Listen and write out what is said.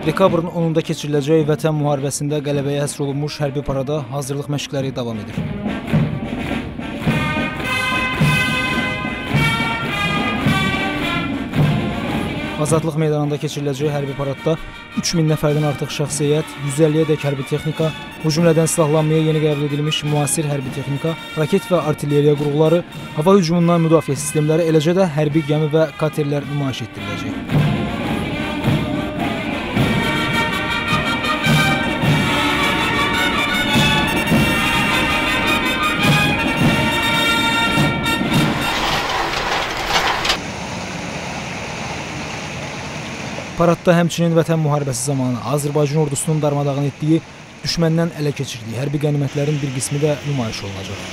Dekabrın 10-da keçiriləcək Vətən müharibəsində qələbəyə həsr olunmuş hərbi parada hazırlıq məşqləri davam edir. Azadlıq meydanında keçiriləcək hərbi paradda 3000 nəfərdən artıq şəxsiyyət, 150-yədək hərbi texnika, hücumlədən silahlanmaya yeni qəbul edilmiş müasir hərbi texnika, raket və artilleriya qurğuları, hava hücumundan müdafiə sistemləri, eləcə də hərbi gəmi və katerlər nümayiş etdiriləcək. Paradda həmçinin Vətən müharibəsi zamanı Azərbaycan ordusunun darmadağın etdiyi, düşməndən ələ keçirdiyi hərbi qənimətlərin bir qismi də nümayiş olunacaq.